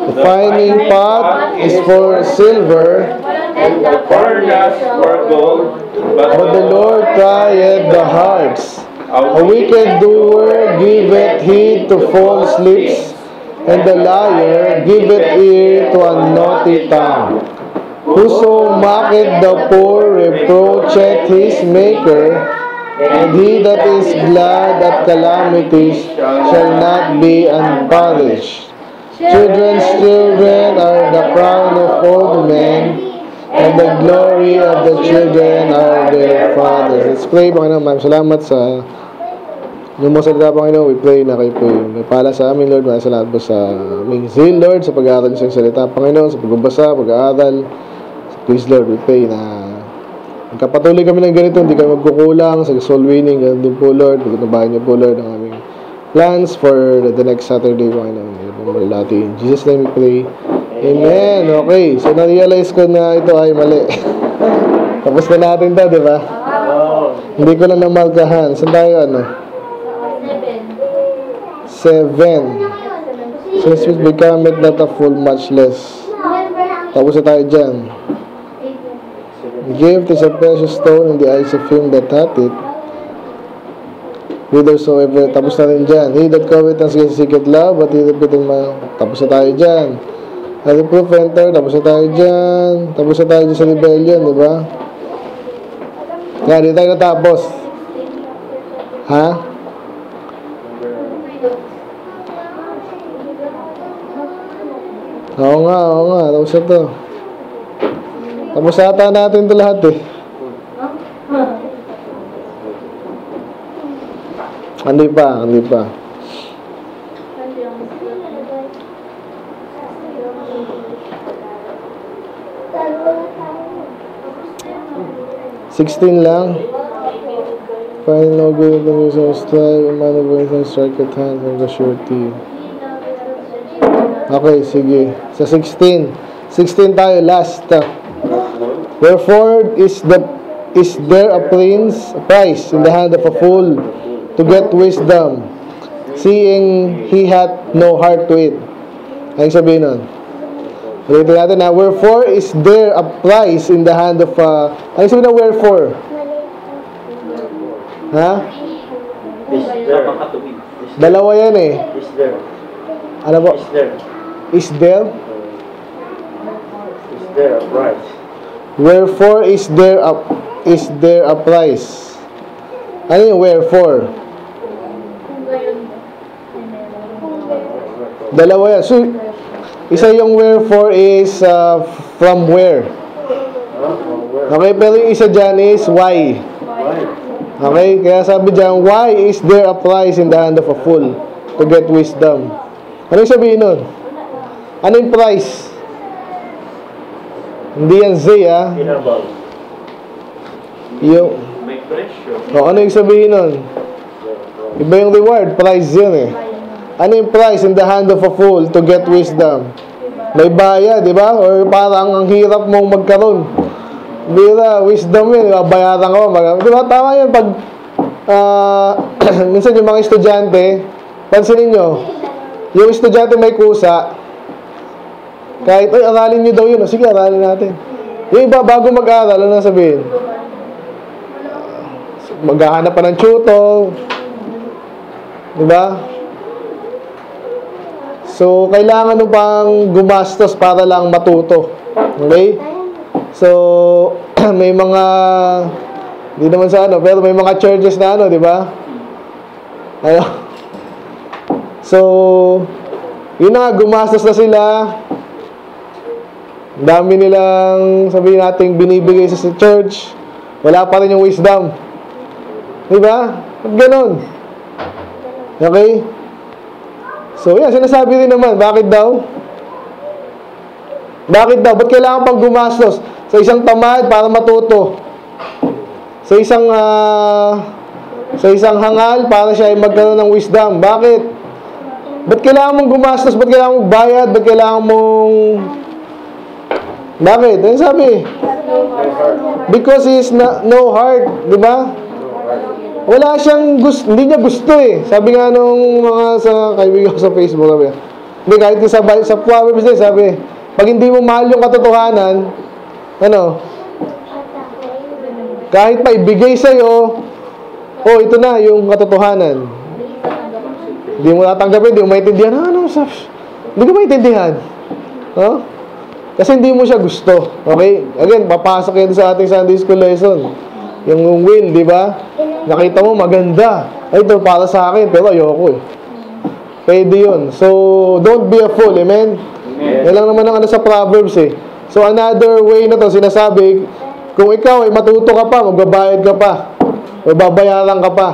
The fining pot is for silver, and the furnace for gold, but the Lord trieth the hearts. A wicked doer giveth heed to false lips, and the liar giveth ear to a naughty tongue. Whoso mocketh the poor reproacheth his maker, and he that is glad at calamities shall not be unpunished. Children's children are the crown of old men, and the glory of the children are their fathers. Let's pray, Panginoon. Maraming salamat sa yung mga salita, Panginoon. We pray na kayo po yung pala sa amin, Lord. Maraming salamat po sa aming zeal, Lord, sa pag-aaral sa salita, Panginoon, sa pagbabasa, pag-aaral. Please, Lord, we pray na magkapatuloy kami ng ganito, hindi kami magkukulang sa soul winning. Ganun din po, Lord. Pagkatabahan niyo po, Lord, ang aming plans for the next Saturday, Panginoon. Panginoon natin. In Jesus' name we pray. Amen. Okay. So, na-realize ko na ito ay mali. Tapos na natin to, di ba? Hindi ko na namarkahan. Saan tayo, ano? Seven. Since we become it a full, much less. Tapos na tayo dyan. Gift is a precious stone in the eyes of him that hath it. Whithersoever, tapos na rin dyan. He that coveteth against secret love, but he that putting ma... Tapos na tayo dyan. At proof enter, tapos na tayo dyan. Tapos na tayo dyan sa rebellion, di ba? Yan, di tayo natapos. Ha? Oo nga, oo nga. Tapos na to. Tapos ata natin ito lahat eh. Hindi pa, hindi pa. Sixteen lang. Find no good in the use of strike, a man of wisdom strike at hand the surety. Okay, sige. Sa 16. 16 tayo, last. Wherefore is the is there a prince, a price in the hand of a fool to get wisdom, seeing he hath no heart to it. Ano sabihin nun? Ulitin natin na, wherefore is there a price in the hand of a... Ano sabihin na wherefore? Ha? Is there? Is Dalawa yan eh. Is there? Ano po? Is there? Is there? Is there a price? Wherefore is there a is there a price? Ano yung wherefore? Dalawa yan. So, isa yung wherefore is uh, from where? Okay, pero yung isa dyan is why. Okay, kaya sabi dyan, why is there a price in the hand of a fool to get wisdom? Ano yung sabihin nun? Ano yung price? Hindi yan Z, ah. Inabang. Yung, may presyo. o, ano yung sabihin nun? Iba yung reward, price yun eh. Ano yung price in the hand of a fool to get wisdom? May bayad, di ba? Or parang ang hirap mong magkaroon. Bira, wisdom yun, di ba? bayaran ko. Mag- di ba? Tama yun pag, ah, minsan yung mga estudyante, pansinin nyo, yung estudyante may kusa, kahit, ay, aralin nyo daw yun. Sige, aralin natin. Yung iba, bago mag-aral, ano sabihin? Maghahanap pa ng tutor. Di ba? So, kailangan mo pang gumastos para lang matuto. Okay? So, may mga hindi naman sa ano, pero may mga churches na ano, di ba? Ano? So, yun na gumastos na sila. Dami nilang, sabihin natin, binibigay sa church. Wala pa rin yung wisdom. Di ba? Ba't ganun? Okay? So, yan, sinasabi rin naman, bakit daw? Bakit daw? Ba't kailangan pang gumastos sa isang tamad para matuto? Sa isang, ah, sa isang hangal para siya ay magkaroon ng wisdom. Bakit? Ba't kailangan mong gumastos? Ba't kailangan mong bayad? Ba't kailangan mong... Bakit? Ano sabi? Because he is no heart, di ba? Wala siyang gusto, hindi niya gusto eh. Sabi nga nung mga sa kaibigan ko sa Facebook, sabi, Hindi, kahit sa, sa Proverbs din, sabi, pag hindi mo mahal yung katotohanan, ano, kahit pa ibigay sa'yo, oh, ito na yung katotohanan. Hindi mo tatanggapin, hindi mo maintindihan. Ah, ano, sa, hindi ko maintindihan. Oh? Kasi hindi mo siya gusto. Okay? Again, papasok yan sa ating Sunday school lesson. Yung will, di ba? Nakita mo, maganda. Ay, ito para sa akin, pero ayoko eh. Pwede yun. So, don't be a fool. Amen? Yan lang naman ang ano sa Proverbs eh. So, another way na to, sinasabi, kung ikaw ay matuto ka pa, magbabayad ka pa, o babayaran ka pa,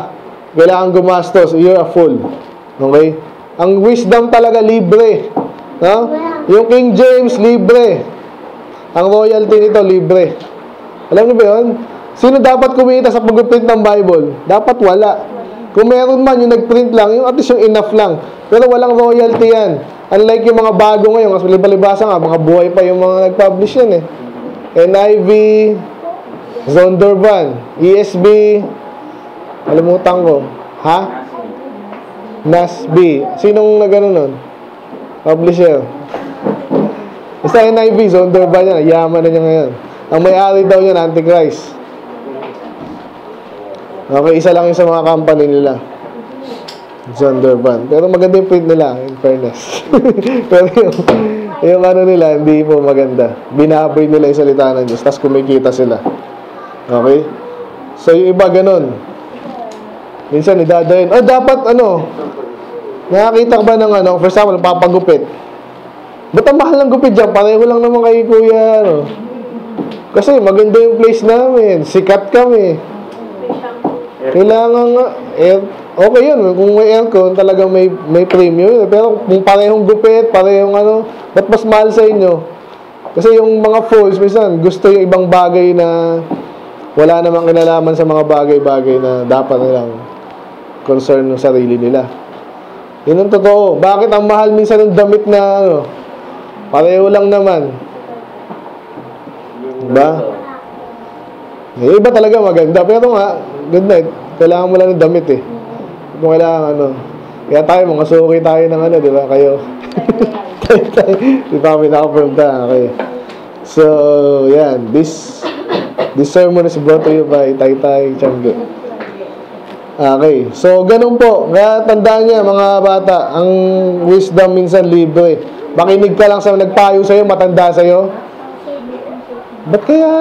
kailangan gumastos, you're a fool. Okay? Ang wisdom talaga libre. No? Yung King James, libre. Ang royalty nito, libre. Alam niyo ba yun? Sino dapat kumita sa pag-print ng Bible? Dapat wala. Kung meron man yung nag-print lang, yung at least yung enough lang. Pero walang royalty yan. Unlike yung mga bago ngayon, kasi palibasa nga, mga buhay pa yung mga nag-publish yan eh. NIV, Zondervan, ESB, kalimutan ko. Ha? NASB. Sinong nagano nun? Publisher. Basta NIV, Zondervan yan. Yaman na niya ngayon. Ang may-ari daw yan, Antichrist. Okay, isa lang yung sa mga company nila. Zondervan. Pero maganda yung print nila, in fairness. Pero yung, yung ano nila, hindi po maganda. Binaboy nila yung salita ng Diyos, tapos kumikita sila. Okay? So, yung iba ganun. Minsan, idadayin. Oh, dapat, ano, nakakita ka ba ng, ano, for example, papagupit. Ba't ang mahal ng gupit dyan? Pareho lang naman kay kuya, ano. Kasi maganda yung place namin. Sikat kami. Kailangan nga, air, okay yun. Kung may aircon, talagang may, may premium yun. Pero kung parehong gupit, parehong ano, ba't mas mahal sa inyo? Kasi yung mga fools, minsan, gusto yung ibang bagay na wala namang kinalaman sa mga bagay-bagay na dapat nilang concern ng sarili nila. Yun ang totoo. Bakit ang mahal minsan ng damit na ano, pareho lang naman? Diba? Yung iba talaga maganda. Pero nga, good night. Kailangan mo lang ng damit eh. Kung kailangan ano. Kaya tayo, mga suki tayo ng ano, di ba? Kayo. Di ba kami nakapunta? Okay. So, yan. This this sermon is brought to you by Tay Tay Chango. Okay. So, ganun po. Kaya tandaan niya, mga bata, ang wisdom minsan libre. Makinig ka lang sa nagpayo sa'yo, matanda sa'yo. Ba't kaya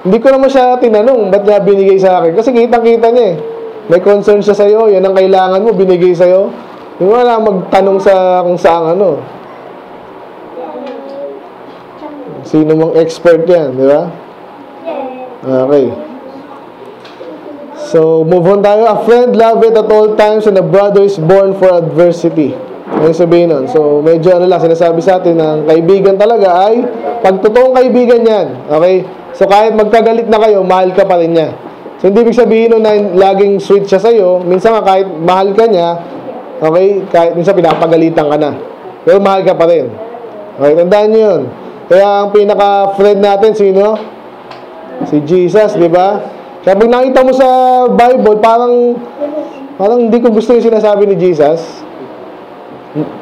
hindi ko naman siya tinanong, ba't niya binigay sa akin? Kasi kitang-kita niya eh. May concern siya sa'yo, yan ang kailangan mo, binigay sa'yo. Yung wala magtanong sa kung saan ano. Sino mong expert yan, di ba? Okay. So, move on tayo. A friend love it at all times and a brother is born for adversity. Ano sabihin nun? So, medyo ano lang, sinasabi sa atin ng kaibigan talaga ay pag totoong kaibigan yan. Okay? So, kahit magkagalit na kayo, mahal ka pa rin niya. So, hindi ibig sabihin nun na laging sweet siya sa'yo. Minsan nga, kahit mahal ka niya, okay, kahit minsan pinapagalitan ka na. Pero mahal ka pa rin. Okay, tandaan niyo yun. Kaya ang pinaka-friend natin, sino? Si Jesus, di ba? Kaya pag nakita mo sa Bible, parang, parang hindi ko gusto yung sinasabi ni Jesus.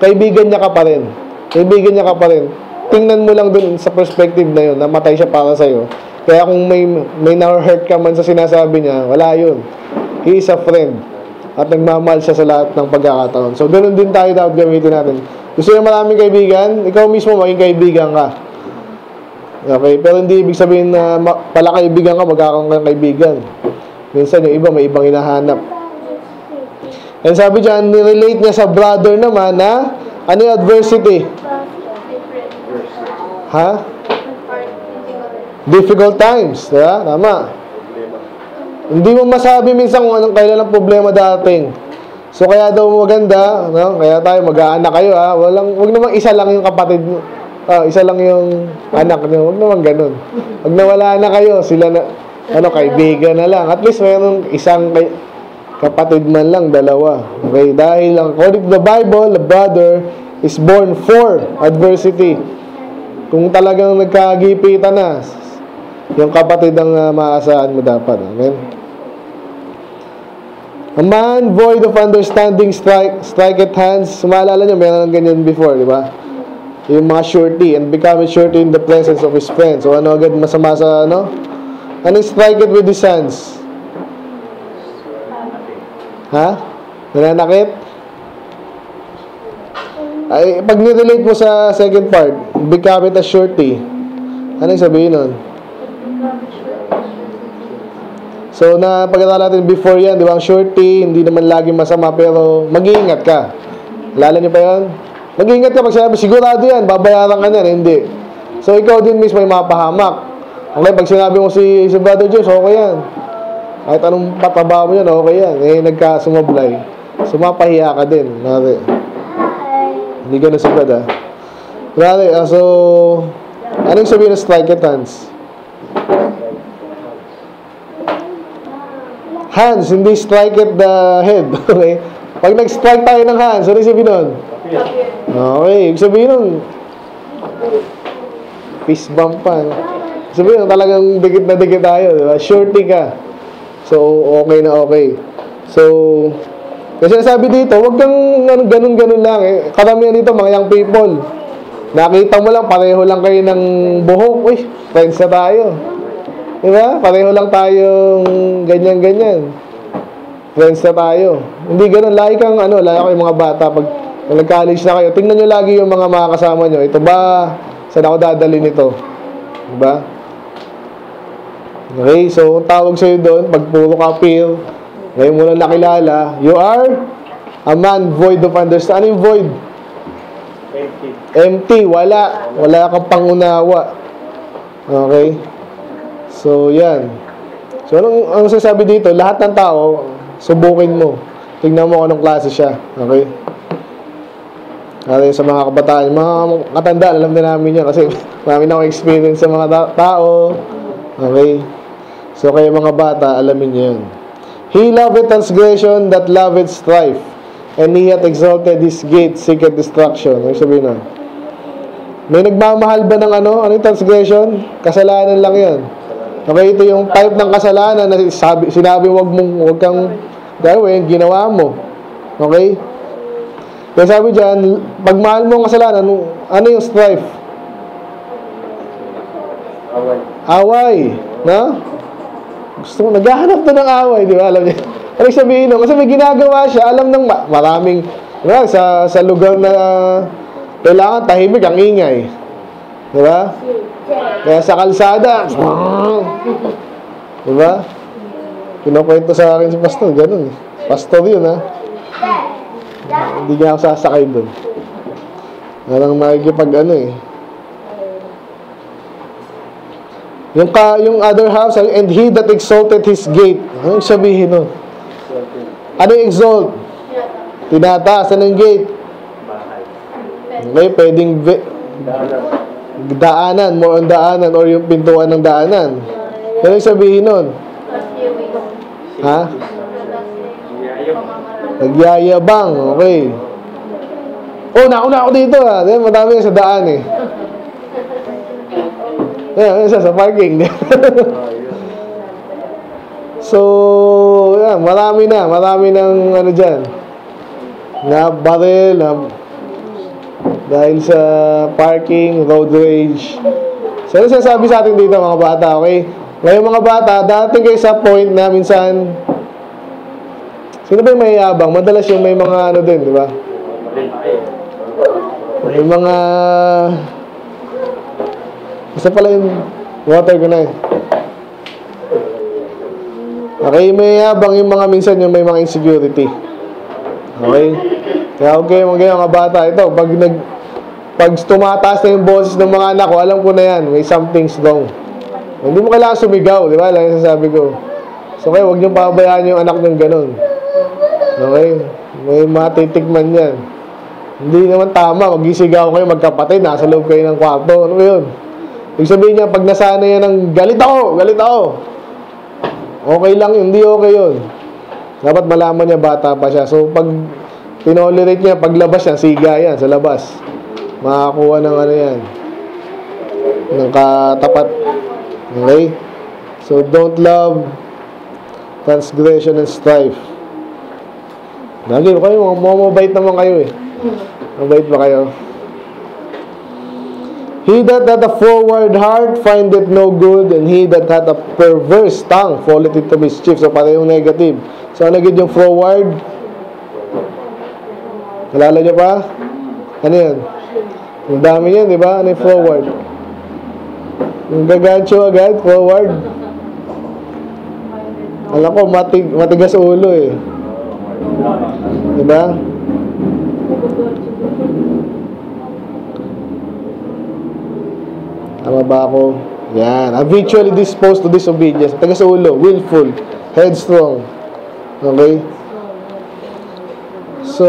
Kaibigan niya ka pa rin. Kaibigan niya ka pa rin. Tingnan mo lang dun sa perspective na yun, namatay siya para sa'yo. Kaya kung may, may na-hurt ka man sa sinasabi niya, wala yun. He is a friend. At nagmamahal siya sa lahat ng pagkakataon. So, ganun din tayo dapat gamitin natin. Gusto niya maraming kaibigan, ikaw mismo maging kaibigan ka. Okay, pero hindi ibig sabihin na pala kaibigan ka, magkakaroon ka ng kaibigan. Minsan yung iba, may ibang hinahanap. And sabi dyan, nirelate niya sa brother naman na ano yung adversity? Ha? Difficult times, di ba? Tama. Hindi mo masabi minsan kung anong kailan ang problema dating. So kaya daw maganda, no? Kaya tayo mag-aanak kayo ha. Walang wag naman isa lang yung kapatid mo. Ah, isa lang yung anak niyo. Wag naman ganun. Pag nawala na kayo, sila na ano kaibigan na lang. At least mayroong isang kay, kapatid man lang, dalawa. Okay, dahil according to the Bible, the brother is born for adversity. Kung talagang nagkagipitan na, yung kapatid ang uh, maasahan mo dapat. Amen? A man void of understanding strike strike at hands. Maalala nyo, meron ng ganyan before, di ba? Yung mga surety and become a surety in the presence of his friends. So ano agad masama sa ano? Anong strike it with his hands? Ha? Nananakit? Ay, pag nirelate mo sa second part, become a surety. Ano yung sabihin nun? So, na pag-aralan natin before yan, di ba, ang surety, hindi naman laging masama, pero mag-iingat ka. Alala niyo pa yan? Mag-iingat ka pag sinabi, sigurado yan, babayaran ka niyan, hindi. So, ikaw din mismo ay mapahamak. Okay, pag sinabi mo si, si Brother James, okay yan. Kahit anong pataba mo yan, okay yan. Eh, nagkasumablay. Sumapahiya ka din. Nari. Hindi ganun sa brother. Nari, ah, so, anong sabihin ng strike at hands? Hands, hindi strike at the head. Okay? Pag nag-strike tayo ng hands, ano sabihin nun? Okay, ibig sabihin nun, fist bump pa. Sabihin nun, talagang dikit na dikit tayo, di ba? Shorty ka. So, okay na okay. So, kasi sabi dito, wag kang ano, ganun-ganun lang eh. Karamihan dito, mga young people. Nakita mo lang, pareho lang kayo ng buhok. Uy, friends na tayo. Di ba? Pareho lang tayong ganyan-ganyan. Friends na tayo. Hindi ganun. Lagi kang, ano, lagi kayong mga bata. Pag, nag-college na kayo, tingnan nyo lagi yung mga makakasama nyo. Ito ba, saan ako dadali nito? Di ba? Okay, so, tawag sa'yo doon, pag puro ka peer, ngayon mo lang nakilala, you are a man void of understanding. Ano yung void? Empty. Empty, wala. Wala kang pangunawa. Okay? So, yan. So, anong, anong sasabi dito? Lahat ng tao, subukin mo. Tingnan mo kung anong klase siya. Okay? Kasi sa mga kabataan, mga katandaan, alam na namin yan. Kasi marami na akong experience sa mga ta- tao. Okay? So, kayo mga bata, alamin nyo yan. He loveth transgression that loveth strife. And he hath exalted his gate, seeketh destruction. Ano sabihin na? May nagmamahal ba ng ano? Ano yung transgression? Kasalanan lang yan. Okay, ito yung type ng kasalanan na sabi, sinabi wag mong wag kang gawin, ginawa mo. Okay? Kaya sabi dyan, pag mahal mo ang kasalanan, ano yung strife? Away. Away. Na? Gusto mo, naghahanap to ng away, di ba? Alam niya. Ano sabihin nun? Kasi may ginagawa siya, alam ng ma- maraming, di ba? Sa, sa lugar na kailangan tahimik ang ingay. Di ba? Kaya sa kalsada, di ba? Kinukwento sa akin si Pastor, ganun. eh. Pastor yun, ha? Hindi niya ako sasakay doon. Parang makikipag ano eh. Yung, ka, yung other half, and he that exalted his gate. Anong sabihin nun? Ano yung exalt? Tinataas. Ano yung gate? Okay, pwedeng Daanan. more on daanan, or yung pintuan ng daanan. Ano yung sabihin nun? Ha? Nagyayabang, okay. Oh, nauna ako dito ha. Ba, Madami sa daan eh. Ayan, isa sa parking. So, yan, marami na. Marami ng ano dyan. Na baril, na dahil sa parking, road rage. So, ano sinasabi sa atin dito mga bata, okay? Ngayon mga bata, dating kayo sa point na minsan, sino ba yung mayayabang? Madalas yung may mga ano din, di ba? May mga... Isa pala yung water ko na eh. Okay, may yabang yung mga minsan yung may mga insecurity. Okay? Kaya okay, mga ganyan mga bata. Ito, pag nag... Pag tumataas na yung boses ng mga anak ko, alam ko na yan, may something's wrong. Hindi mo kailangan sumigaw, di ba? Lang yung sasabi ko. So, kaya huwag niyong pabayaan yung anak niyong ganun. Okay? May matitikman yan. Hindi naman tama, magisigaw kayo magkapatid, nasa loob kayo ng kwarto. Ano yun? Ibig sabihin niya, pag nasanay yan ng galit ako, galit ako. Okay lang yun, hindi okay yun. Dapat malaman niya bata pa siya. So, pag tinolerate niya, paglabas niya, siga yan sa labas. Makakuha ng ano yan. Ng katapat. Okay? So, don't love transgression and strife. Lagi kayo, mga mabait naman kayo eh. Mabait ba kayo? He that hath a forward heart findeth no good, and he that hath a perverse tongue falleth into mischief. So, parehong negative. So, ano gid yung forward? Nalala niyo pa? Ano yan? Ang dami yan, di ba? Ano yung forward? Yung gagancho agad, forward. Alam ko, matig, matigas ulo eh. Di ba? Tama ba ako? Yan. Habitually disposed to disobedience. Tagas ulo, willful, headstrong. Okay? So,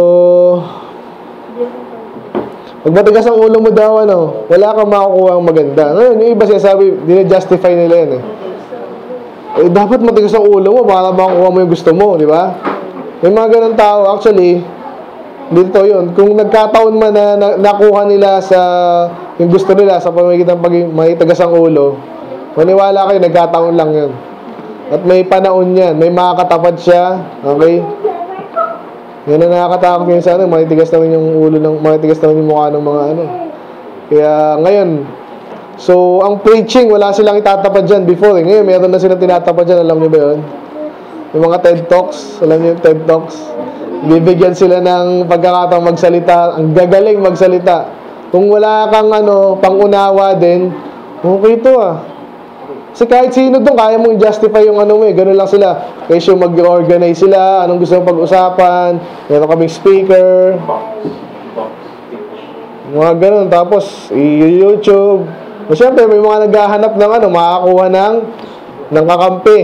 pag matigas ang ulo mo daw, ano, wala kang makukuha ang maganda. Ngayon, yung iba sinasabi, dinajustify nila yan eh. Eh, dapat matigas ang ulo mo para makukuha mo yung gusto mo, di ba? May mga ganun tao, actually, dito yun. Kung nagkataon man na, na nakuha nila sa yung gusto nila sa pamamagitan ng pagiging may tagas ang ulo, maniwala kayo, nagkataon lang yun. At may panahon yan, may makakatapat siya, okay? Yan ang nakakatakot ngayon sa ano, manitigas naman yung ulo ng, manitigas naman yung mukha ng mga ano. Kaya ngayon, so ang preaching, wala silang itatapat dyan before eh. Ngayon, meron na silang tinatapat dyan, alam niyo ba yun? Yung mga TED Talks, alam niyo yung TED Talks? Bibigyan sila ng pagkakataong magsalita, ang gagaling magsalita. Kung wala kang ano, pangunawa din, okay to ah. Kasi kahit sino doon, kaya mong justify yung ano mo eh. Ganun lang sila. Kaysa mag-organize sila, anong gusto mong pag-usapan, meron kaming speaker, mga ganun. Tapos, i-YouTube. O syempre, may mga naghahanap ng ano, makakuha ng, ng kakampi.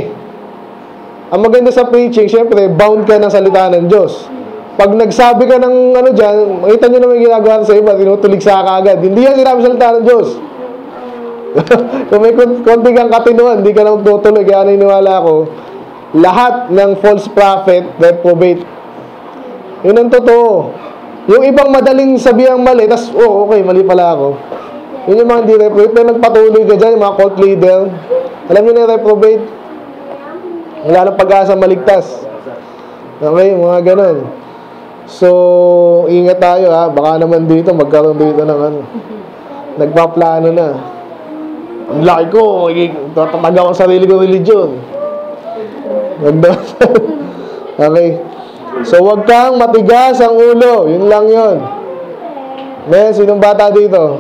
Ang maganda sa preaching, syempre, bound ka ng salita ng Diyos. Pag nagsabi ka ng ano dyan, makita nyo naman yung ginagawa sa iba, tinutulig sa ka agad. Hindi yan sinabi sa salita ng Diyos. Kung may kon- konti kang katinuan, hindi ka na magtutuloy. Kaya naniniwala ko, lahat ng false prophet, reprobate. Yun ang totoo. Yung ibang madaling sabihan mali, tas, oh, okay, mali pala ako. Yun yung mga hindi reprobate. Pero nagpatuloy ka dyan, yung mga cult leader. Alam nyo na yung reprobate? Wala nang pag-asa maligtas. Okay, mga ganun. So, ingat tayo ha. Baka naman dito, magkaroon dito ng ano. Nagpaplano na. Ang laki ko, tatataga ko ang sarili kong religion. Magda- okay. So, wag kang matigas ang ulo. Yun lang yun. Men, sinong bata dito?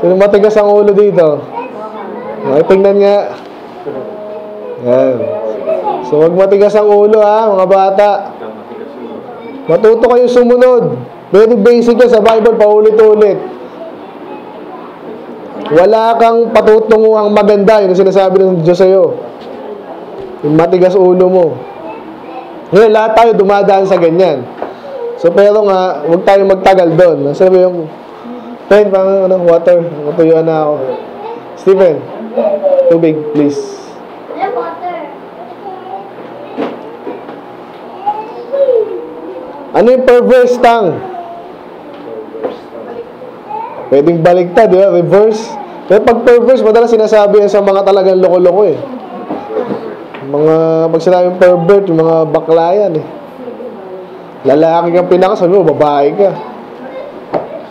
Sinong matigas ang ulo dito? Okay, tingnan nga. Yan. So, wag matigas ang ulo ha, mga bata. Matuto kayo sumunod. Very basic yan sa Bible, paulit-ulit. Wala kang patutunguhang maganda, yun ang sinasabi ng Diyos sa'yo. Yung matigas ulo mo. Ngayon, lahat tayo dumadaan sa ganyan. So, pero nga, huwag tayo magtagal doon. Sabi yung, Pen, pang ano, water. Matuyuan na ako. Stephen, tubig, please. Ano yung perverse tongue? Pwedeng baliktad, di ba? Reverse. Pero pag perverse, madalas sinasabi yan sa mga talagang loko-loko eh. Mga, pag sinabing pervert, yung mga bakla yan eh. Lalaki kang pinaka, sabi mo, babae ka.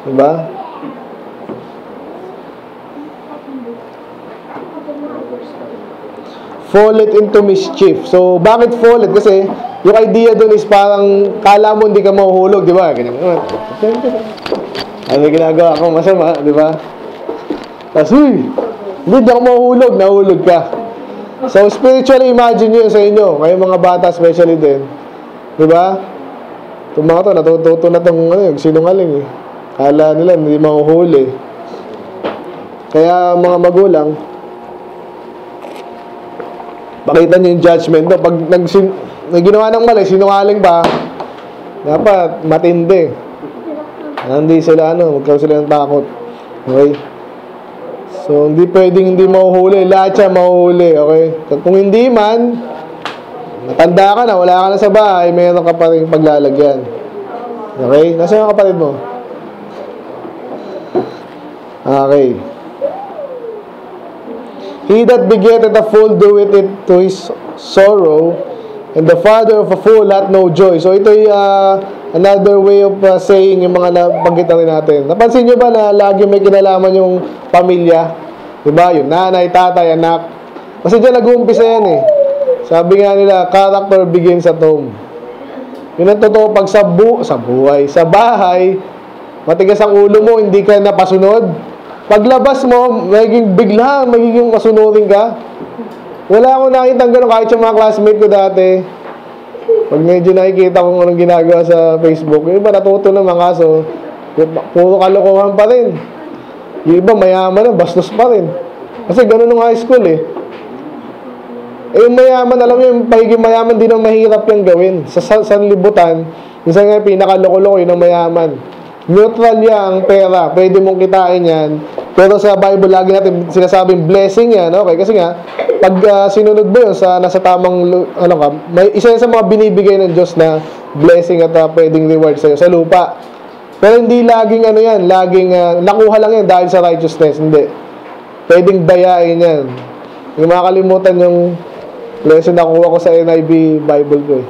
Diba? Fall it into mischief. So, bakit fall it? Kasi, yung idea dun is parang, kala mo hindi ka mahuhulog, di ba? Ganyan. Ano ginagawa ko? Masama, di ba? Tapos, uy, hindi di ako mahuhulog, nahulog ka. So, spiritually, imagine nyo sa inyo. Kayo mga bata, especially din. Di ba? Itong mga to, natututo na itong ano, sinungaling eh. Kala nila, hindi mahuhuli. Kaya mga magulang, pakita nyo yung judgment no? Pag nag, nag ginawa ng mali, sinungaling pa, dapat matindi. Hindi sila ano, magkaroon sila ng takot. Okay? So, hindi pwedeng hindi mahuhuli. Lahat siya mahuhuli, okay? Kung hindi man, matanda ka na, wala ka na sa bahay, meron ka pa rin paglalagyan. Okay? Nasaan ang kapatid mo? Okay. He that begetteth a fool doeth it to his sorrow, and the father of a fool hath no joy. So ito ay ah, another way of ah, saying yung mga nabanggit na rin natin. Napansin nyo ba na lagi may kinalaman yung pamilya? Diba? Yung nanay, tatay, anak. Kasi dyan nag-uumpisa yan eh. Sabi nga nila, character begins at home. Yun ang totoo pag sa, bu sa buhay, sa bahay, matigas ang ulo mo, hindi ka napasunod. Paglabas mo, magiging bigla, magiging masunurin ka. Wala akong nakita gano'n kahit yung mga classmate ko dati. Pag medyo nakikita kung anong ginagawa sa Facebook, yung iba natuto naman kaso, puro kalokohan pa rin. Yung iba mayaman na, bastos pa rin. Kasi gano'n nung high school eh. Eh, yung mayaman, alam mo yung pagiging mayaman, di na mahirap yung gawin. Sa, sa sanlibutan, minsan nga pinakaloko-loko yun ang mayaman. Neutral yan ang pera. Pwede mong kitain yan. Pero sa Bible, lagi natin sinasabing blessing yan. Okay? Kasi nga, pag ah, sinunod mo yun sa nasa tamang, ano ka, may isa sa mga binibigay ng Diyos na blessing at ah, pwedeng reward sa'yo sa lupa. Pero hindi laging ano yan, laging ah, nakuha lang yan dahil sa righteousness. Hindi. Pwedeng dayain yan. Yung makakalimutan yung lesson na kuha ko sa NIV Bible ko eh.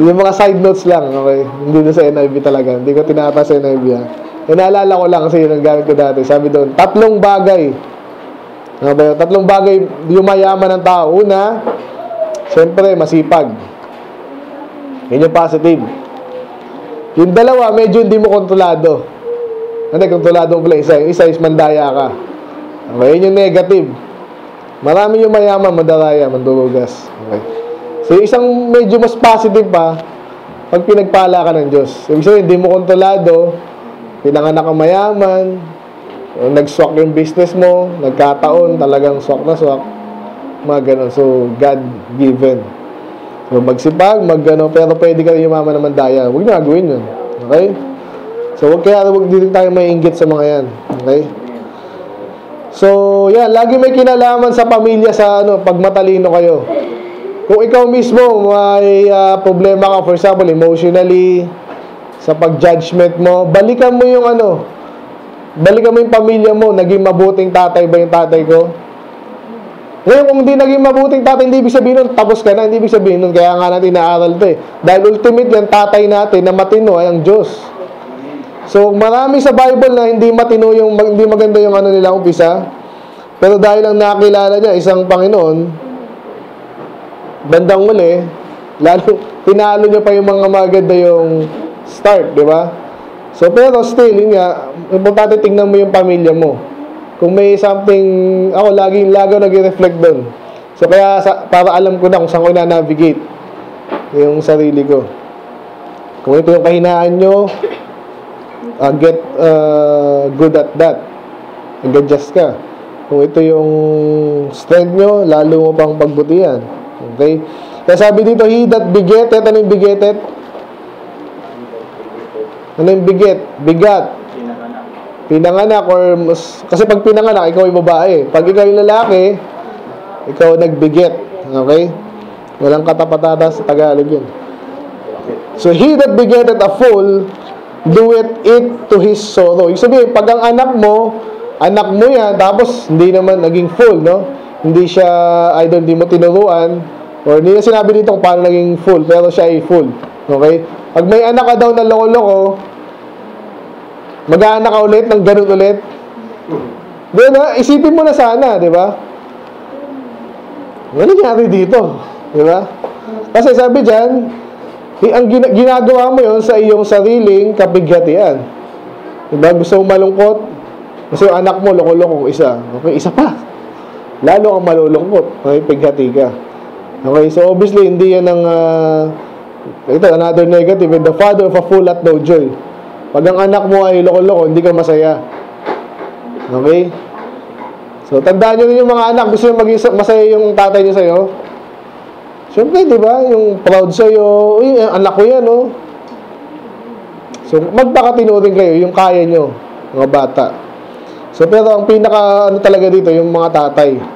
Yung mga side notes lang, okay? Hindi na sa NIV talaga. Hindi ko tinata sa NIV ha. Eh, naalala ko lang kasi yun ang gamit ko dati. Sabi doon, tatlong bagay. Ano? Tatlong bagay yung mayaman ng tao. Una, siyempre, masipag. Yun yung positive. Yung dalawa, medyo hindi mo kontrolado. Ano, kontrolado mo pala isa. Isa is mandaya ka. Okay, yun yung negative. Marami yung mayaman, madaraya, mandurugas. Okay. So, isang medyo mas positive pa, pag pinagpala ka ng Diyos. Ibig sabihin, hindi mo kontrolado, pinanganak kang mayaman, nag-swak yung business mo, nagkataon, talagang swak na swak, mga ganun. So, God-given. So, magsipag, mag ano, pero pwede ka rin yumaman ng mandaya. Huwag niyo gagawin yun. Okay? So, huwag kaya, huwag din tayo may inggit sa mga yan. Okay? So, yan, lagi may kinalaman sa pamilya sa ano, pag matalino kayo. Kung ikaw mismo may ah, problema ka, for example, emotionally, sa pag-judgment mo, balikan mo yung ano, balikan mo yung pamilya mo, naging mabuting tatay ba yung tatay ko? Ngayon, kung hindi naging mabuting tatay, hindi ibig sabihin nun, tapos ka na, hindi ibig sabihin nun, kaya nga natin naaral to eh. Dahil ultimate yan, tatay natin na matino ay ang Diyos. So, marami sa Bible na hindi matino yung, hindi maganda yung ano nila umpisa. Pero dahil lang nakilala niya isang Panginoon, bandang uli, lalo, tinalo niya pa yung mga maganda yung start, di ba? So, pero still, yun nga, importante tingnan mo yung pamilya mo. Kung may something, ako laging lagaw nag-reflect doon. So, kaya sa, para alam ko na kung saan ko na-navigate yung sarili ko. Kung ito yung kahinaan nyo, uh, get uh, good at that. Mag-adjust ka. Kung ito yung strength nyo, lalo mo pang pagbutihan. Okay? Kaya sabi dito, he that begetted, ano yung begetted? Ano yung biget? Bigat. Pinanganak or mas, kasi pag pinanganak, ikaw yung babae. Pag ikaw yung lalaki, ikaw nagbiget. Okay? Walang katapatata sa Tagalog yun. So, he that begetted a fool, doeth it to his sorrow. Ibig sabihin, pag ang anak mo, anak mo yan, tapos hindi naman naging full, no? Hindi siya, either hindi mo tinuruan, or hindi na sinabi dito kung paano naging full, pero siya ay full. Okay? Pag may anak ka daw na loko-loko, mag-aanak ka ulit ng ganun ulit. Di ba? Isipin mo na sana, di ba? Ano nangyari dito? Di ba? Kasi sabi dyan, ang gina- ginagawa mo yon sa iyong sariling kapighatian. Di ba? Gusto mo malungkot? Kasi yung anak mo, loko-loko isa. Okay, isa pa. Lalo kang malulungkot. Okay, pighati ka. Okay, so obviously, hindi yan ang... ah, ito, another negative. The father of a fool at no joy. Pag ang anak mo ay loko-loko, hindi ka masaya. Okay? So, tandaan nyo rin yung mga anak, gusto nyo maging sa- masaya yung tatay nyo sa'yo. Siyempre, di ba? Yung proud sa'yo, uy, anak ko yan, oh. So, magpakatino rin kayo, yung kaya nyo, mga bata. So, pero ang pinaka, ano talaga dito, yung mga tatay.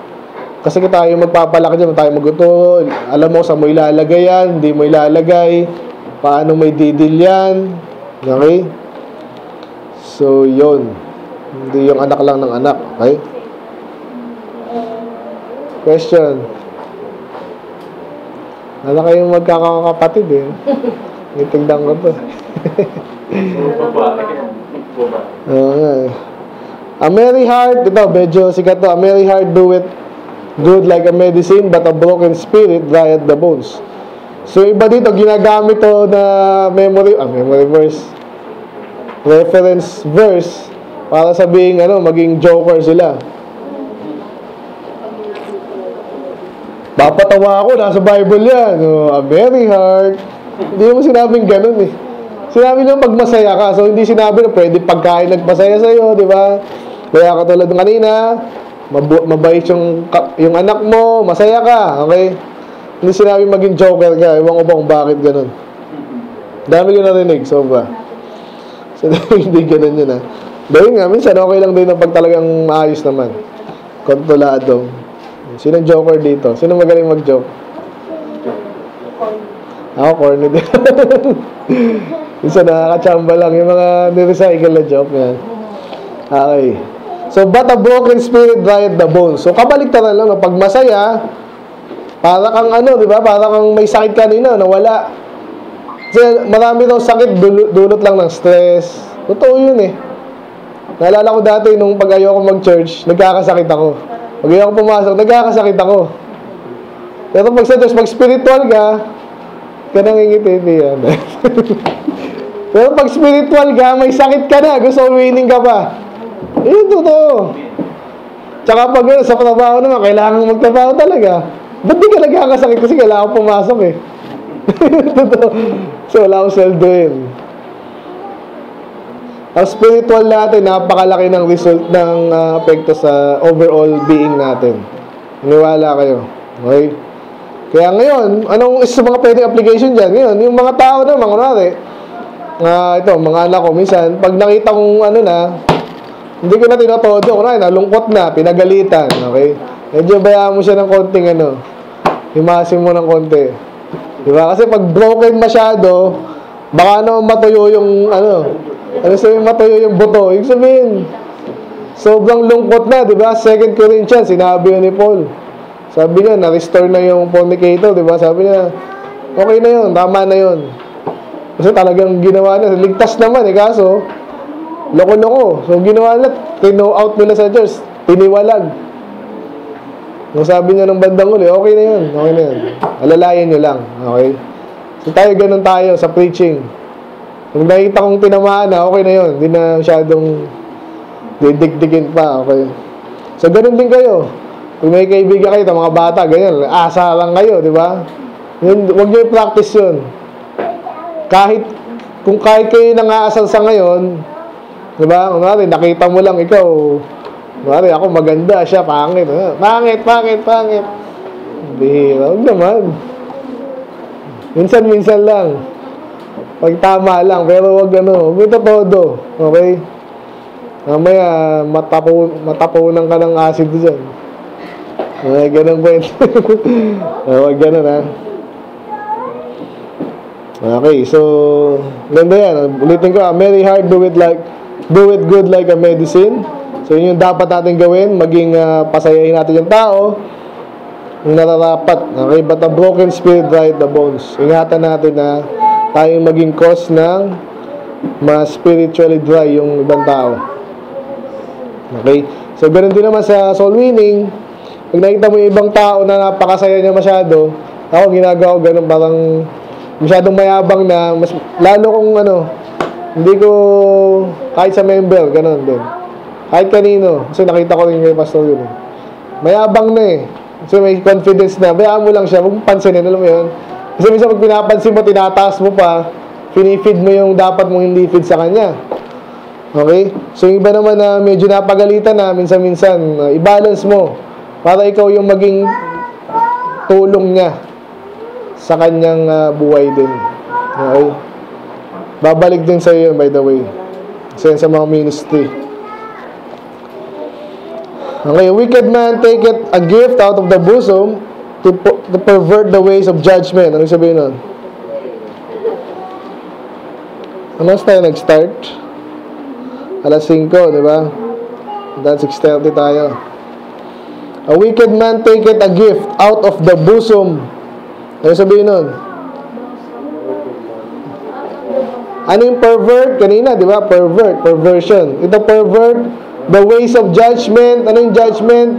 Kasi tayo magpapalaki dyan, tayo maguto, alam mo sa mo ilalagay yan, hindi mo ilalagay, paano may didil yan, okay? So, yon Hindi yung anak lang ng anak, okay? Question. Wala kayong magkakakapatid eh. Itigdan ko to. Babae. Oo nga eh. A merry heart, ito, medyo sikat to. A merry heart do it good like a medicine, but a broken spirit dryeth the bones. So, iba dito, ginagamit to na memory, ah, memory verse, reference verse, para sabihin, ano, maging joker sila. Papatawa ako, nasa Bible yan. Oh, a merry heart. Hindi mo sinabing ganun eh. Sinabi lang pag masaya ka. So, hindi sinabi na pwede pagkain nagpasaya sa'yo, di ba? Kaya katulad ng kanina, mabu- mabait yung, yung anak mo, masaya ka, okay? Hindi sinabi maging joker ka. Ewan ko bakit ganun. Dami ko narinig, sobra. So, hindi ganun yun ah. Dahil nga, minsan okay lang din pag talagang maayos naman. Kontrolado. Sino joker dito? Sino magaling mag-joke? Ako, corny din. Minsan nakakachamba lang yung mga nirecycle na joke yan. Okay. So, but a broken spirit dryeth the bones. So, kabaliktaran lang, no? pag masaya, para kang ano, di ba? Para kang may sakit kanina, nawala. Kasi marami daw sakit, dulot, lang ng stress. Totoo yun eh. Naalala ko dati, nung pag ayoko mag-church, nagkakasakit ako. Pag ayoko pumasok, nagkakasakit ako. Pero pag sa Diyos, pag spiritual ka, ka nangingiti yan. Pero pag spiritual ka, may sakit ka na, gusto winning ka pa. Yun, totoo. Tsaka pag sa trabaho naman, kailangan magtrabaho talaga. Ba't di ka nagkakasakit kasi kailangan pumasok eh. totoo. So, wala akong sweldo yun. Ang spiritual natin, napakalaki ng result ng ah, apekto sa overall being natin. Maniwala kayo. Okay? Kaya ngayon, anong isa mga pwedeng application dyan? Ngayon, yung mga tao naman, kunwari, nga ito, mga anak ko, minsan, pag nakita kong ano na, hindi ko na tinotodo, kunwari, nalungkot na, pinagalitan, okay? Medyo bayaan mo siya ng konting ano, himasin mo ng konti. Di ba? Kasi pag broken masyado, baka naman matuyo yung ano, ano sabihin matuyo yung buto. Ibig sabihin, sobrang lungkot na, di ba? Second Corinthians, sinabi yun ni Paul. Sabi niya, na-restore na yung fornicator, di ba? Sabi niya, okay na yun, tama na yun. Kasi talagang ginawa niya, ligtas naman eh, kaso, loko-loko. So, ginawa nila, tino out nila sa church, tiniwalag. Nung sabi niya ng bandang uli, okay na yun, okay na yun. Alalayan niyo lang, okay? So, tayo ganun tayo sa preaching. Kung nakita kong tinamaan na, okay na yun. Hindi na masyadong didigdigin pa, okay? So, ganun din kayo. Kung may kaibigan kayo, mga bata, ganyan, asa lang kayo, di ba? Yun, huwag niyo i-practice yun. Kahit, kung kahit kayo nang-aasal sa ngayon, di ba? Kunwari, nakita mo lang ikaw, kunwari, ako maganda, siya pangit. Ah, Pangit, pangit, pangit. Bihira, huwag naman. Minsan-minsan lang. Pag tama lang, pero wag ano, huwag todo. Okay? Mamaya, matapo, matapunan ka ng acid dyan. Ay, ganun po yun. Huwag ganun, ha? Okay, so, ganda yan. Ulitin ko, ah, very hard, do it like, do it good like a medicine. So, yun yung dapat natin gawin, maging ah, pasayahin natin yung tao, yung nararapat. Okay, but a broken spirit dry the bones. Ingatan natin na tayo maging cause ng mas spiritually dry yung ibang tao. Okay? So, ganun din naman sa soul winning. Pag nakita mo yung ibang tao na napakasaya niya masyado, ako ginagawa ko ganun parang masyadong mayabang na, mas, lalo kung ano, hindi ko, kahit sa member, ganun din. Kahit kanino, kasi nakita ko rin kay pastor yun eh. Mayabang na eh. So may confidence na, bayaan mo lang siya, huwag pansinin, alam mo yun. Kasi minsan pag pinapansin mo, tinataas mo pa, finifeed mo yung dapat mong hindi feed sa kanya. Okay? So yung iba naman na medyo napagalitan na, minsan-minsan, uh, i-balance mo para ikaw yung maging tulong niya sa kanyang uh, buhay din. Okay? Babalik din sa iyo by the way. Sa sa mga ministry. Okay, wicked man taketh a gift out of the bosom to, to pervert the ways of judgment. Ano sabihin nun? Ano tayo nag-start? Alas 5, di ba? Dahil 6.30 tayo. A wicked man taketh a gift out of the bosom Ano sabihin nun? Ano yung pervert? Kanina, di ba? Pervert, perversion. Ito pervert, the ways of judgment. Ano yung judgment?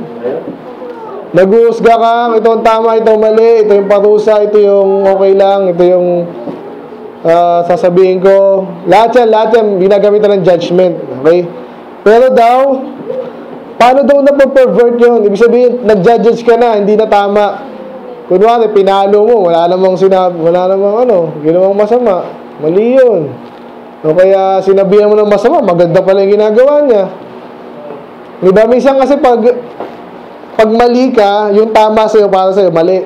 Nag-uusga ka, ito ang tama, ito mali, ito yung parusa, ito yung okay lang, ito yung ah, sasabihin ko. Lahat yan, lahat yan, ginagamitan ng judgment. Okay? Pero daw, paano daw na-pervert yun? Ibig sabihin, nag-judge ka na, hindi na tama. Kunwari, pinalo mo, wala namang sinabi, wala namang ano, ginawang masama. Mali yun. O kaya sinabihan mo ng masama, maganda pala yung ginagawa niya. Di ba? Minsan kasi pag pag mali ka, yung tama sa'yo para sa'yo, mali.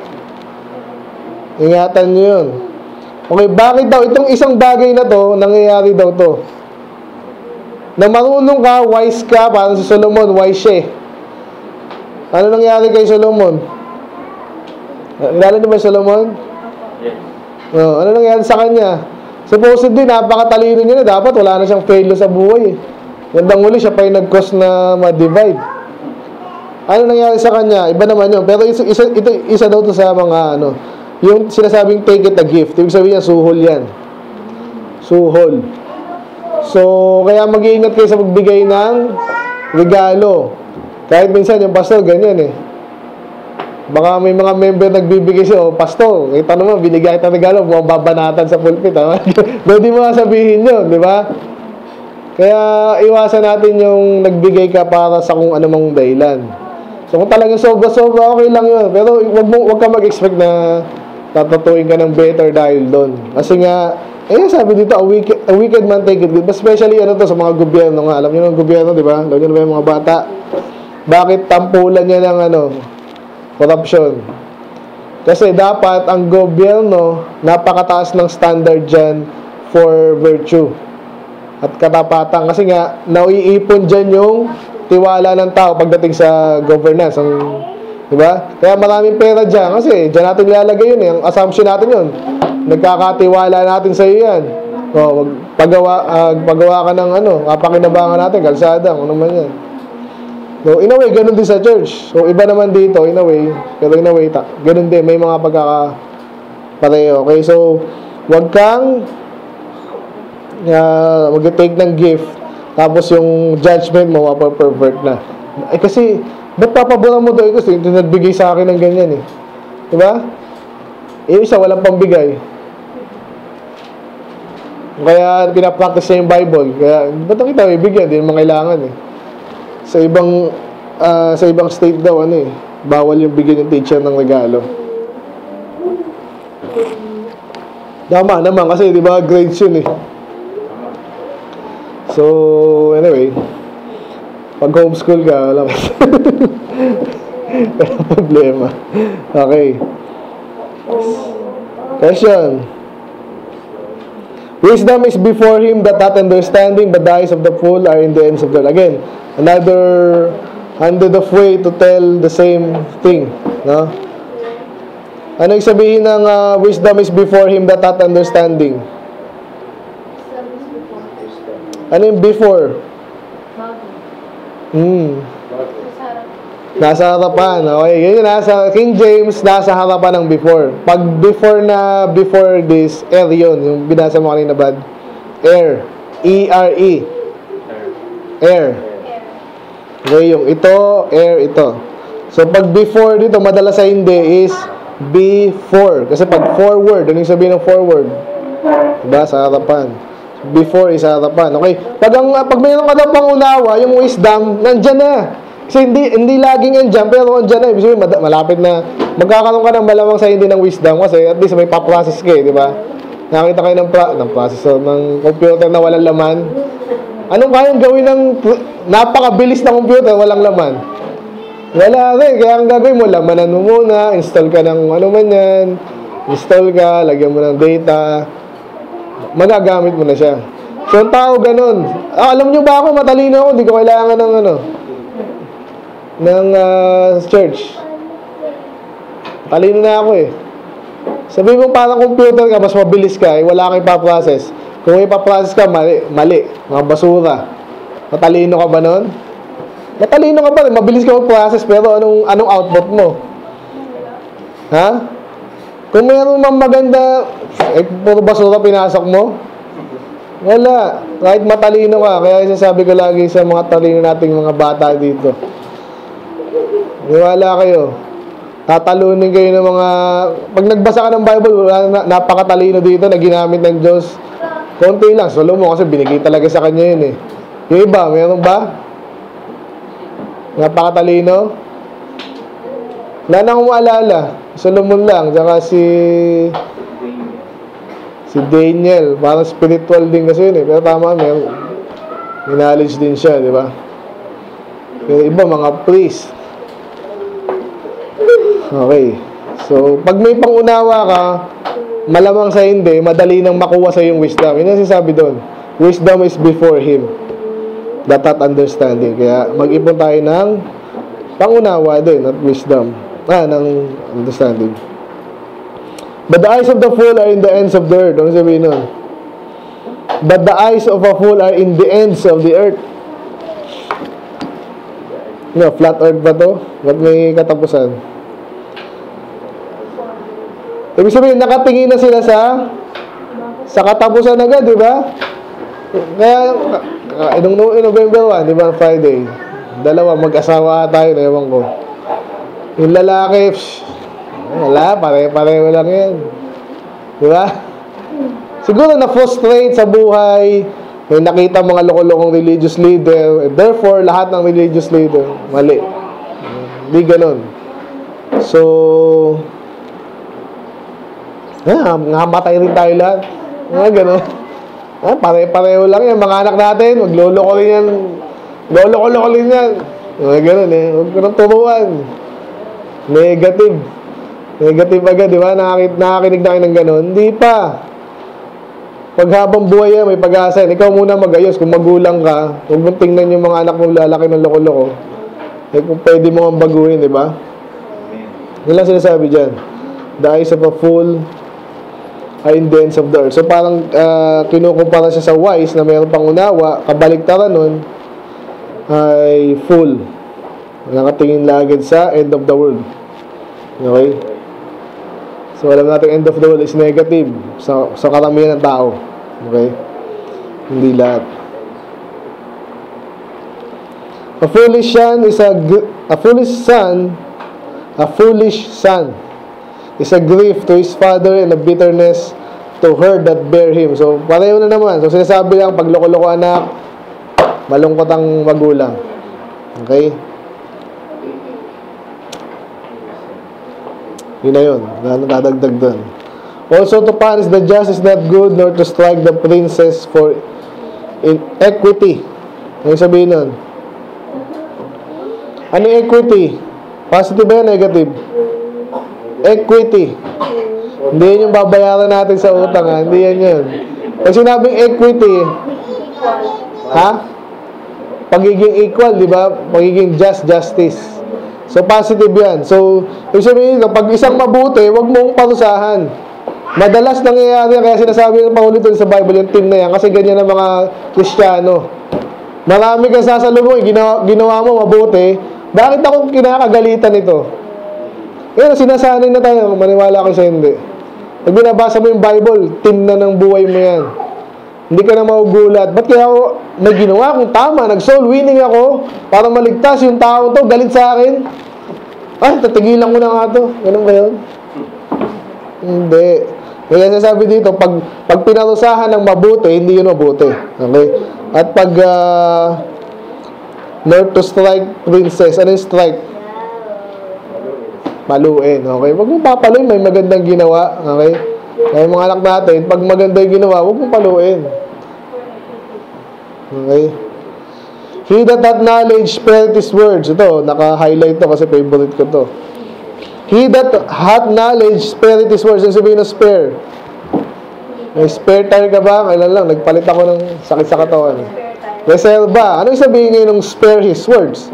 Ingatan nyo yun. Okay, bakit daw itong isang bagay na to, nangyayari daw to? Na marunong ka, wise ka, parang si Solomon, wise siya eh. Ano nangyari kay Solomon? Kilala niyo ba Solomon? Yes. Oh, ano nangyari sa kanya? Supposedly, napakatalino niya na. Dapat wala na siyang failure sa buhay. Eh. Gandang huli, siya pa yung nag-cause na ma-divide. Ano nangyari sa kanya? Iba naman yun. Pero isa, isa, ito, isa daw to sa mga ano, yung sinasabing take it a gift. Ibig sabihin niya, suhol yan. Suhol. So, kaya mag-iingat kayo sa pagbigay ng regalo. Kahit minsan yung pastor, ganyan eh. Baka may mga member nagbibigay siya, oh, pastor, kita naman, binigay kita regalo, mukhang babanatan sa pulpit, ha? Pwede mo sabihin yun, di ba? Kaya iwasan natin yung nagbigay ka para sa kung anumang dahilan. So kung talagang sobra-sobra, okay lang yun. Pero wag, mo, wag ka mag-expect na tatatuin ka ng better dahil doon. Kasi nga, eh sabi dito, a wicked, a wicked man take it good. Especially ano to sa mga gobyerno nga. Alam niyo ng gobyerno, di ba? Alam niyo na yung mga bata? Bakit tampulan niya ng ano, corruption? Kasi dapat ang gobyerno napakataas ng standard dyan for virtue at katapatan. Kasi nga nauiipon diyan yung tiwala ng tao pagdating sa governance. Ang di ba? Kaya maraming pera diyan kasi diyan natin ilalagay yun eh. Ang assumption natin yun. Nagkakatiwala natin sa iyo yan. Oh wag pagawa ah, pagawa ka ng ano kapakinabangan natin. Kalsada kung ano man yan So, in a way, ganun din sa church. So, iba naman dito, in a way. Pero in a way, ta- ganun din. May mga pagkaka pareho. Okay, so, wag kang uh, mag-take ng gift. Tapos yung judgment mo mapapervert na. Eh kasi ba't papabura mo doon? Kasi hindi nagbigay sa akin ng ganyan eh. Di ba eh isa walang pambigay. Kaya pinapractice niya yung Bible. Kaya ba't ang kita ibigyan hindi naman kailangan eh sa ibang ah, sa ibang state daw ano eh bawal yung bigyan yung teacher ng regalo Tama naman kasi 'di ba grades yun eh. So, anyway, pag homeschool ka. Wala problema. Okay. Question. Wisdom is before him that hath understanding, but the eyes of the fool are in the ends of the earth. Again, another hundred of way to tell the same thing. No? Ano yung sabihin ng ah, wisdom is before him that hath understanding? Ano yung before? Hmm. Nasa harapan. Okay, yun nasa King James, nasa harapan ng before. Pag before na before this, air yun. Yung binasa mo kanina bad. Air. E-R-E. Air. Okay, yung ito, air, ito. So, pag before dito, madalas sa hindi is before. Kasi pag forward, ano yung sabihin ng forward? Diba? Sa harapan. Before is harapan. Okay? Pag, ang, pag mayroon ka daw pang unawa, yung wisdom, nandyan na. Kasi hindi, hindi laging andyan, pero andyan na. Ibig sabihin, malapit na. Magkakaroon ka ng malamang sa hindi ng wisdom kasi at least may pa-process ka eh, di ba? Nakakita kayo ng, pra- ng processor, ng computer na walang laman. Anong kayang gawin ng napakabilis na computer, walang laman? Wala rin. Kaya ang gagawin mo, lamanan mo muna, install ka ng ano man yan, install ka, lagyan mo ng data, magagamit mo na siya. So, ang tao ganun. Ah, alam nyo ba ako, matalino ako, hindi ko kailangan ng ano, ng ah, church. Talino na ako eh. Sabi mo parang computer ka, mas mabilis ka, eh, wala kang ipaprocess. Kung ipaprocess ka, mali, mali, mga basura. Matalino ka ba nun? Matalino ka ba mabilis ka mag-process, pero anong, anong output mo? Ha? Kung meron mang maganda, eh, puro basura pinasok mo? Wala. Kahit matalino ka. Kaya sasabi ko lagi sa mga talino nating mga bata dito. Niwala kayo. Tatalunin kayo ng mga... Pag nagbasa ka ng Bible, na, napakatalino dito na ginamit ng Diyos. Konti lang. Solo mo kasi binigay talaga sa kanya yun eh. Yung iba, meron ba? Napakatalino? Wala na akong maalala. Solomon lang. Tsaka si... Si Daniel. Parang spiritual din kasi yun eh. Pero tama, may, may knowledge din siya, di ba? Pero iba, mga priest. Okay. So, pag may pangunawa ka, malamang sa hindi, madali nang makuha sa yung wisdom. Yun ang sinasabi doon. Wisdom is before Him. That not understanding. Kaya mag-ipon tayo ng pangunawa din at wisdom. Ah, ng understanding. But the eyes of the fool are in the ends of the earth. Ano sabihin nun? But the eyes of a fool are in the ends of the earth. No, flat earth ba to? Ba't may katapusan? Ibig sabihin, nakatingin na sila sa sa katapusan agad, di ba? Kaya, nung no, November 1, di ba, Friday, dalawa, mag-asawa tayo, ewan ko. Yung lalaki, psh, wala, pare-pareho lang yan. Di ba? Siguro na-frustrate sa buhay, may nakita mga loko-lokong religious leader, therefore, lahat ng religious leader, mali. Hindi ganun. So, Ah, ngamatay rin tayo lahat. Mga gano'n. Ah, pare-pareho lang yan. Mga anak natin, magloloko rin yan. Lolo-loko rin yan. Mga gano'n eh. Huwag ko nang turuan. Negative. Negative agad, di ba? Nakakit, nakakinig na kayo ng gano'n. Hindi pa. Pag habang buhay yan, may pag-asa yan. Ikaw muna mag-ayos. Kung magulang ka, huwag mong tingnan yung mga anak mong lalaki ng loko-loko. Eh, kung pwede mo ang baguhin, di ba? Yun lang sinasabi dyan. The eyes of a fool ay in of the earth. So parang uh, kinukumpara siya sa wise na mayroon pang unawa, kabaliktaran nun ay full. Nakatingin lagid sa end of the world. Okay? So alam natin end of the world is negative sa, sa karamihan ng tao. Okay? Hindi lahat. A foolish son is a a foolish son a foolish son is a grief to his father and a bitterness to her that bear him. So, pareho na naman. So, sinasabi lang, pag loko-loko anak, malungkot ang magulang. Okay? Yun na yun. Lalo dadagdag doon. Also, to punish the just is not good, nor to strike the princess for inequity. Ano yung sabihin nun? Ano equity? Positive ba yan? Negative? Equity. Hindi yun yung babayaran natin sa utang, ha? Hindi yan yun. Pag sinabing equity, ha? Pagiging equal, di ba? Pagiging just justice. So, positive yan. So, ibig sabihin, pag isang mabuti, wag mong parusahan. Madalas nangyayari, kaya sinasabi ng paulit sa Bible, yung team na yan, kasi ganyan ang mga Kristiyano. Marami kang sasalubong, ginawa, ginawa mo mabuti, bakit ako kinakagalitan ito? Yan, sinasanay na tayo, maniwala ko sa hindi. Pag binabasa mo yung Bible, team na ng buhay mo yan. Hindi ka na maugulat. Ba't kaya ako, may ginawa kung tama, nag-soul winning ako, para maligtas yung tao to, galit sa akin. Ay, tatigilan ko na nga to. Ganun ba yun? Hindi. Kaya sasabi dito, pag, pag pinarusahan ng mabuti, hindi yun mabuti. Okay? At pag, uh, Lord to strike princess, ano yung strike? Paluin, okay? Huwag mong papaluin, may magandang ginawa, okay? Kaya mga anak natin, pag maganda yung ginawa, huwag mong paluin. Okay? He that hath knowledge spared his words. Ito, naka-highlight to kasi favorite ko to. He that hath knowledge spared his words. Ano sabihin na spare? May spare tire ka ba? Kailan lang, nagpalit ako ng sakit sa katawan. Reserva. Ano yung sabihin ngayon ng spare his words?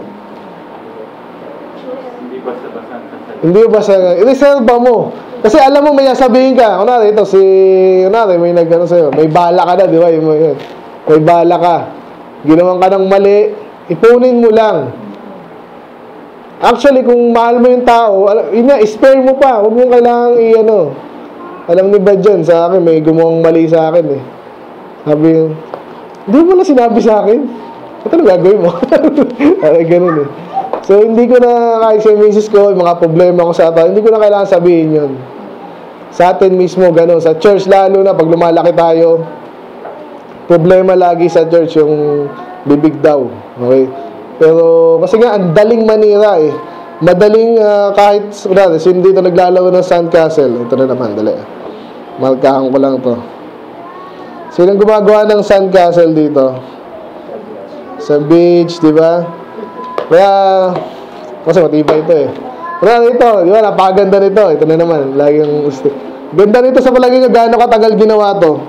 Hindi basta-basta ang kasalit. Hindi ba sa reserva mo? Kasi alam mo may sabihin ka. Kunwari ito si kunwari may nagano sa'yo. May bala ka na, di ba? Yun. May bala ka. Ginawan ka ng mali. Ipunin mo lang. Actually, kung mahal mo yung tao, yun nga, spare mo pa. Huwag mo kailangang i-ano, alam ni Bad dyan, sa akin, may gumawang mali sa akin eh. Sabi yung, hindi mo na sinabi sa akin. Ito na gagawin mo. Ay, ganun eh. So, hindi ko na, kahit sa misis ko, mga problema ko sa ato, hindi ko na kailangan sabihin yun. Sa atin mismo, ganun. Sa church, lalo na pag lumalaki tayo, problema lagi sa church yung bibig daw. Okay? Pero, kasi nga, ang daling manira eh. Madaling, ah, kahit, wala, sin dito naglalaro ng sandcastle. Ito na naman, dali. Markahan ko lang to. Sinong gumagawa ng sandcastle dito? Sa beach, di ba? Kaya, kasi matibay ito eh. Pero ito, di ba, napakaganda nito. Ito na naman, laging gusto. Ganda nito sa palagi nyo, gaano katagal ginawa to.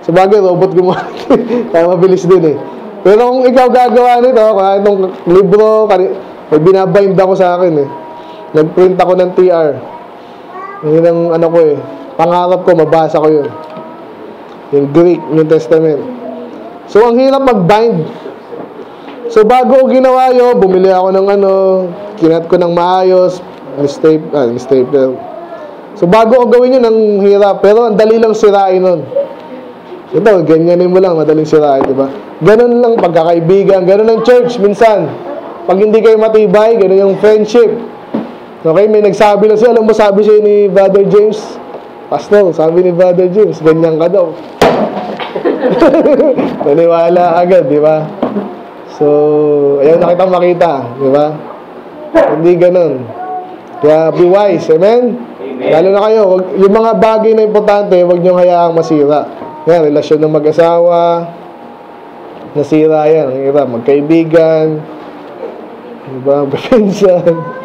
Sa bagay, robot gumawa. Kaya mabilis din eh. Pero kung ikaw gagawa nito, kaya itong libro, may binabind ako sa akin eh. Nag-print ako ng TR. Yun ang ano ko eh. Pangarap ko, mabasa ko yun. Yung Greek, New Testament. So, ang hirap mag-bind. So, bago ko ginawa yun, bumili ako ng ano, kinat ko ng maayos, mistake, ah, mistake. So, bago ko gawin yun, ang hirap. Pero, ang dali lang sirain nun. Ito, ganyanin mo lang, madaling sirain, di ba? Ganun lang pagkakaibigan, ganun ang church minsan. Pag hindi kayo matibay, ganun yung friendship. Okay, may nagsabi lang siya, alam mo sabi siya ni Brother James, Pastor, sabi ni Brother James, ganyan ka daw. Naniwala agad, di ba? So, ayaw na kitang makita, di ba? Hindi ganun. Kaya be wise, amen? Lalo na kayo, wag, yung mga bagay na importante, huwag niyong hayaang masira. Yan, relasyon ng mag-asawa, nasira yan, ang hirap, magkaibigan, diba, magpinsan.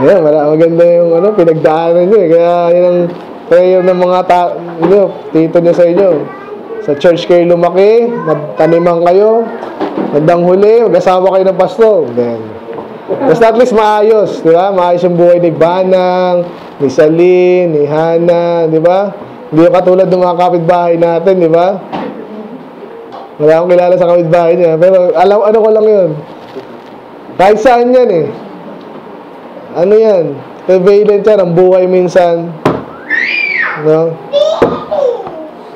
Yan, wala, maganda yung ano, pinagdaanan nyo eh. Kaya yan ang prayer ng mga ta nyo, tito nyo sa inyo. Sa church kayo lumaki, magtaniman kayo, magdang huli, mag-asawa kayo ng pastor. Then, basta at least maayos, di ba? Maayos yung buhay ni Banang, ni Salin, ni Hana, di ba? Hindi yung katulad ng mga kapitbahay natin, di ba? Wala akong kilala sa kapitbahay niya. Pero alam, ano ko lang yun. Kahit saan yan eh. Ano yan? Prevalent yan ang buhay minsan. No?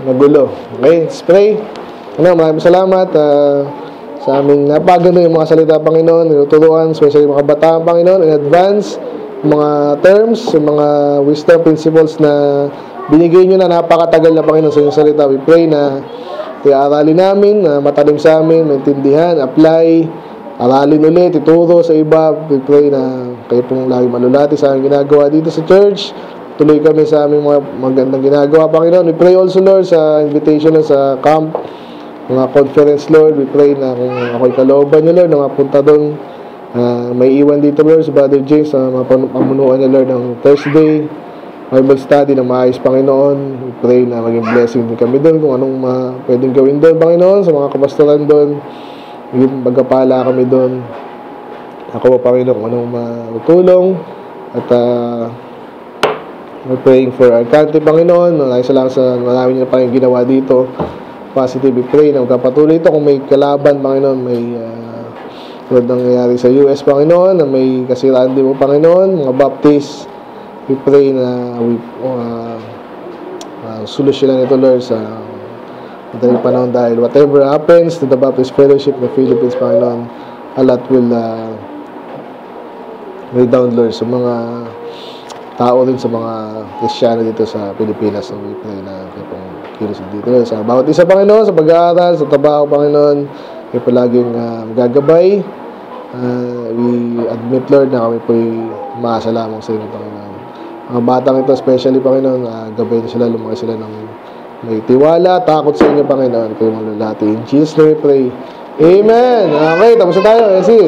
Magulo. Okay, spray. Ano, maraming salamat ah, sa aming napaganda yung mga salita, Panginoon, tinuturuan, especially mga kabataan, Panginoon, in advance, mga terms, mga wisdom principles na binigay nyo na napakatagal na, Panginoon, sa inyong salita. We pray na i-aralin namin, na matalim sa amin, maintindihan, apply, aralin ulit, ituro sa iba. We pray na kayo pong lagi malulati sa aming ginagawa dito sa church. Tuloy kami sa aming mga magandang ginagawa, Panginoon. We pray also, Lord, sa invitation na sa camp, mga conference, Lord. We pray na kung ako'y kalooban niyo, Lord, na mapunta doon. Ah, may iwan dito, Lord, sa Brother James, sa mga pam- pamunuan niya, Lord, ng Thursday. Bible study na maayos, Panginoon. We pray na maging blessing din kami doon kung anong ma pwedeng gawin doon, Panginoon, sa mga kapastoran doon. Yung magkapala kami doon. Ako pa, Panginoon, kung anong matulong. At ah, we're praying for our country, Panginoon. Maraming salamat sa marami niyo pa yung ginawa dito. Positive, we pray na magkapatuloy ito. Kung may kalaban, Panginoon, may uh, tulad nangyayari sa US, Panginoon, na may kasiraan din mo, Panginoon, mga Baptist, we pray na we, uh, uh, solusyonan ito, Lord, sa madaling panahon dahil whatever happens to the Baptist Fellowship ng Philippines, Panginoon, a lot will uh, redound, Lord, sa mga tao rin sa mga Kristiyano dito sa Pilipinas. So, we pray na kayo pong kilos dito. Sa bawat isa, Panginoon, sa pag-aaral, sa trabaho, Panginoon, kayo po laging uh, magagabay. Uh, we admit, Lord, na kami po'y maasa lamang sa inyo, Panginoon. Mga batang ito, especially, Panginoon, uh, gabayin sila, lumaki sila ng may tiwala, takot sa inyo, Panginoon. Kayo mga lalati. In Jesus' name pray. Amen. Okay, tapos na tayo. Esi.